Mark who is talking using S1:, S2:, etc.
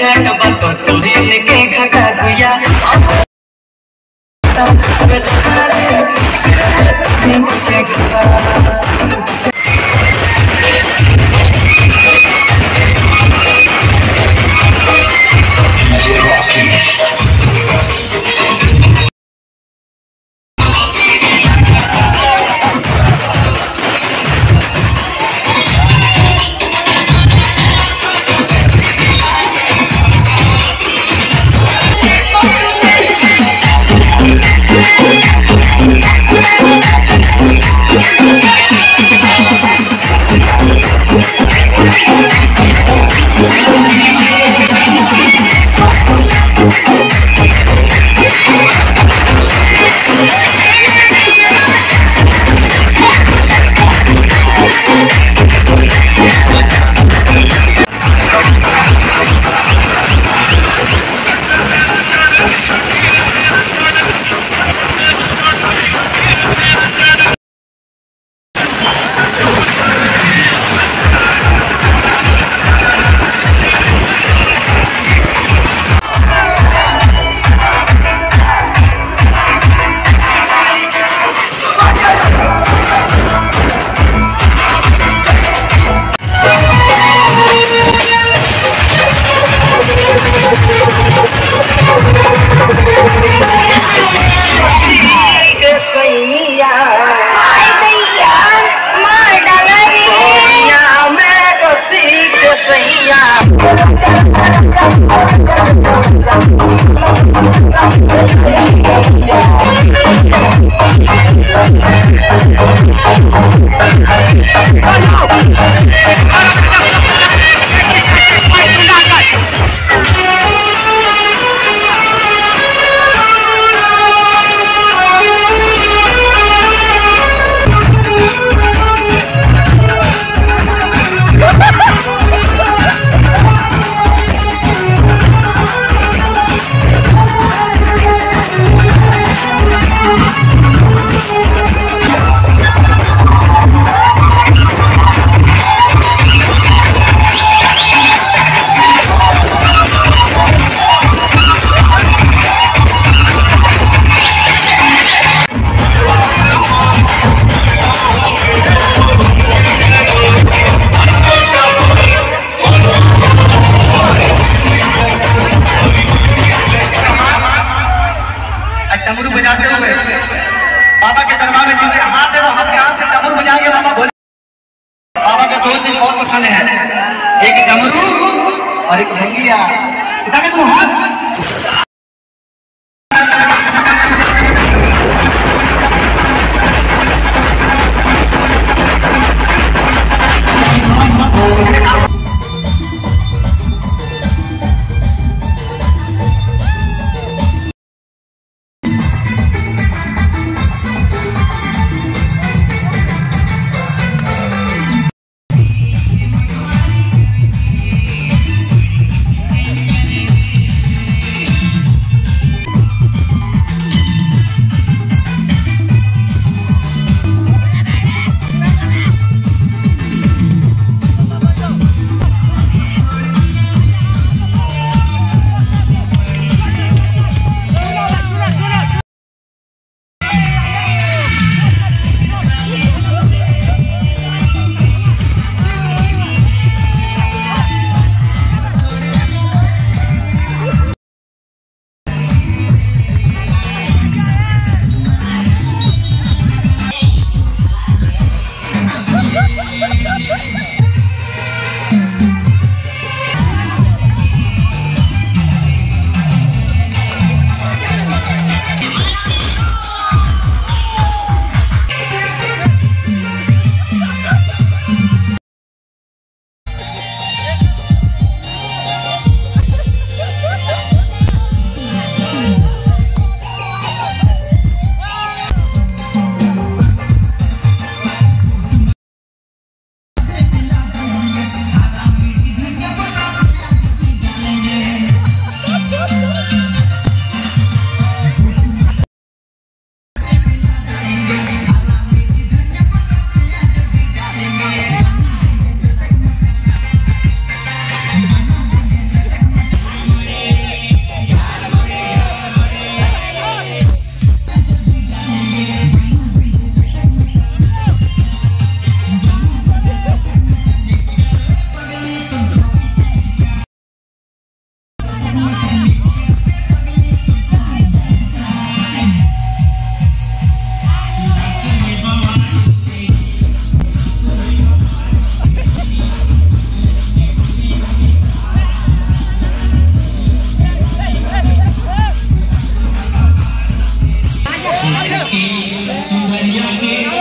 S1: छट बको तुहिन के घटा गुया तब तब तब तब तब तब बहुत पसंद है एक डमरू और एक मंगिया तुम हाथ Sumber yang